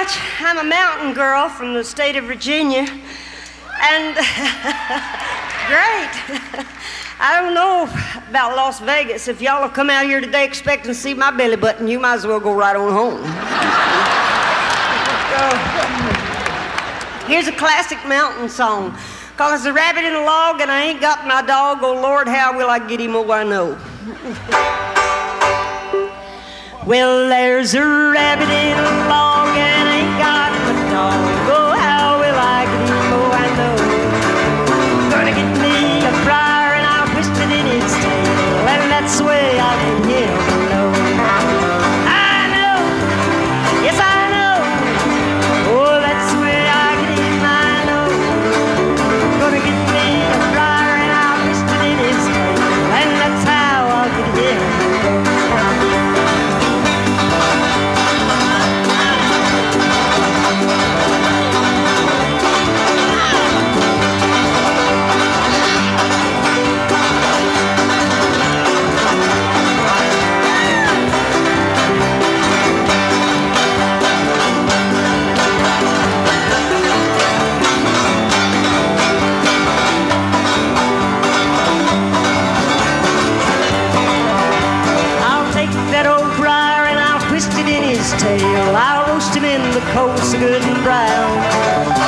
much. I'm a mountain girl from the state of Virginia. And great. I don't know about Las Vegas. If y'all have come out here today expecting to see my belly button, you might as well go right on home. here's a classic mountain song. Cause there's a rabbit in a log and I ain't got my dog. Oh Lord, how will I get him? Oh, I know. well, there's a rabbit in a him in the coals so good and brown.